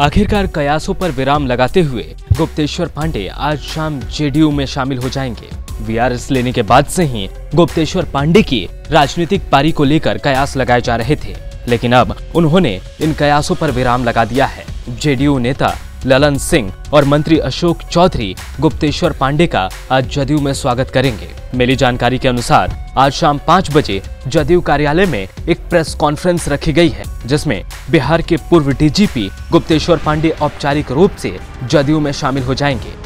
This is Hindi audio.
आखिरकार कयासों पर विराम लगाते हुए गुप्तेश्वर पांडे आज शाम जेडीयू में शामिल हो जाएँगे। वीआरएस लेने के बाद से ही गुप्तेश्वर पांडे की राजनीतिक पारी को लेकर कयास लगाए जा रहे थे। लेकिन अब उन्होंने इन कयासों पर विराम लगा दिया है। जेडीयू नेता ललन सिंह और मंत्री अशोक चौधरी गुप्तेश्वर पांडे का आज जदयू में स्वागत करेंगे। मिली जानकारी के अनुसार आज शाम पाँच बजे जदयू कार्यालय में एक प्रेस कॉन्फ्रेंस रखी गई है, जिसमें बिहार के पूर्व डीजीपी गुप्तेश्वर पांडे औपचारिक रूप से जदयू में शामिल हो जाएँगे।